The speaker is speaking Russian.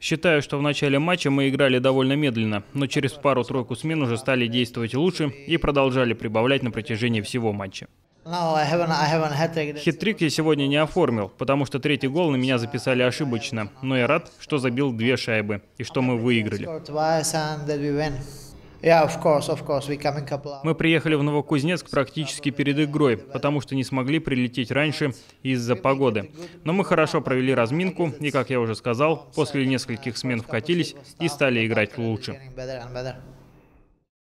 Считаю, что в начале матча мы играли довольно медленно, но через пару-тройку смен уже стали действовать лучше и продолжали прибавлять на протяжении всего матча. Хитрик я сегодня не оформил, потому что третий гол на меня записали ошибочно, но я рад, что забил две шайбы и что мы выиграли. Мы приехали в Новокузнецк практически перед игрой, потому что не смогли прилететь раньше из-за погоды. Но мы хорошо провели разминку и, как я уже сказал, после нескольких смен вкатились и стали играть лучше.